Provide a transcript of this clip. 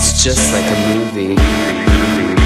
It's just like a movie.